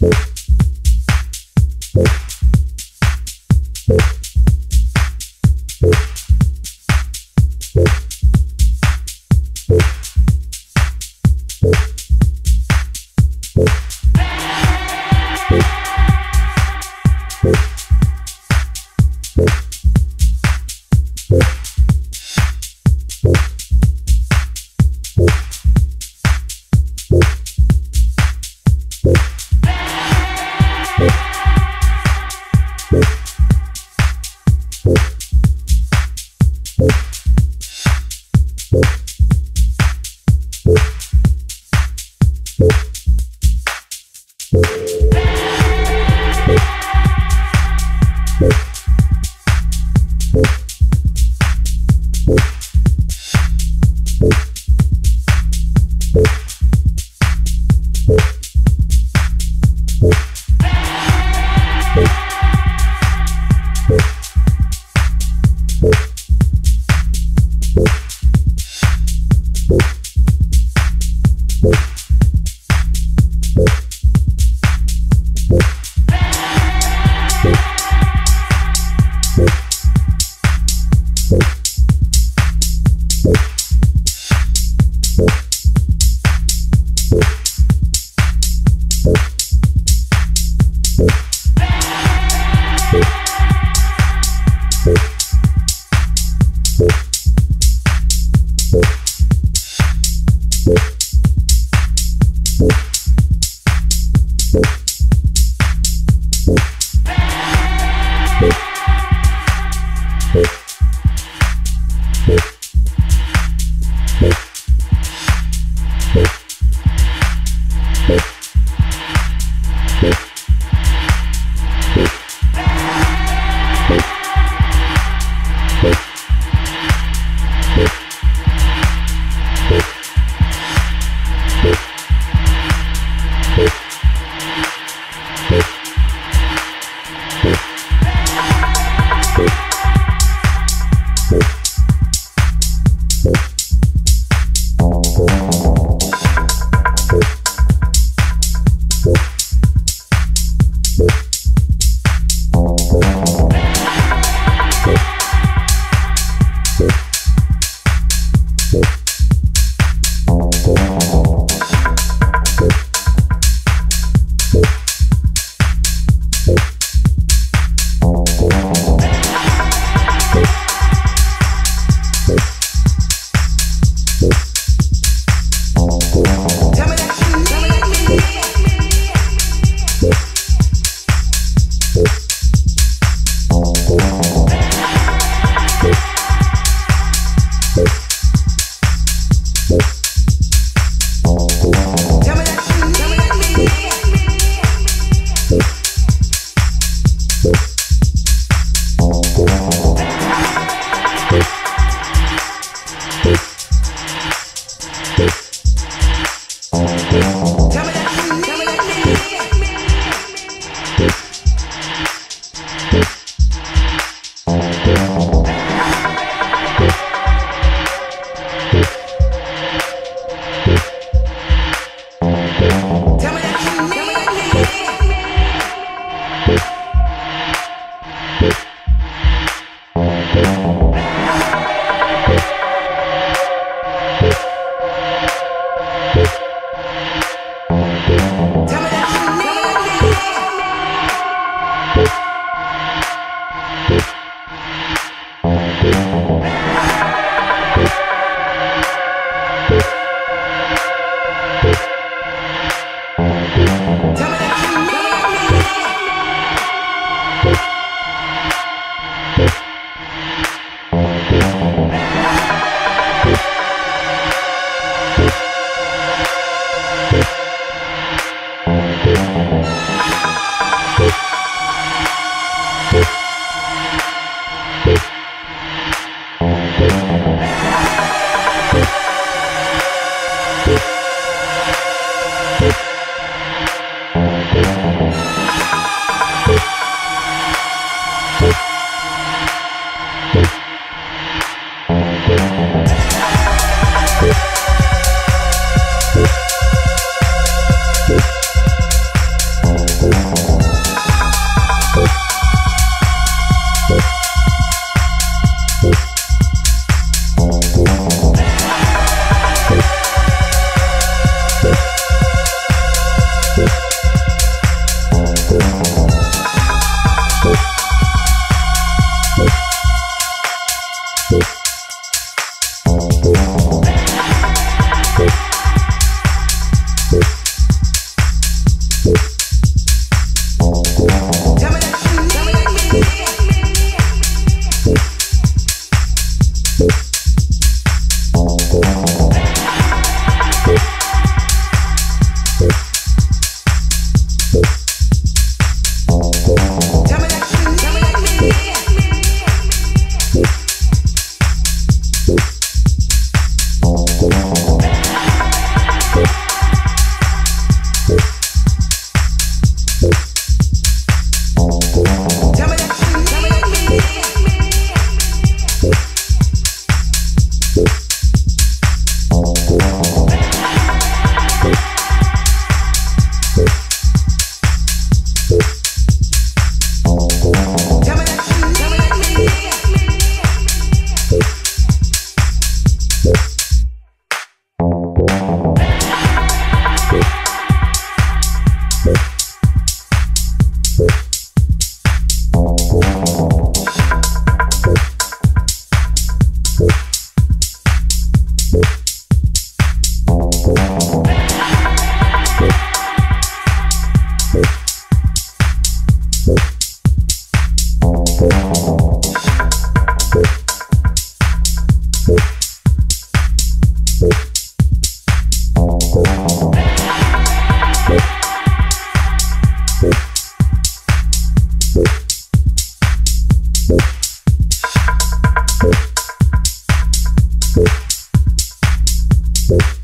Thank Thank. Peace.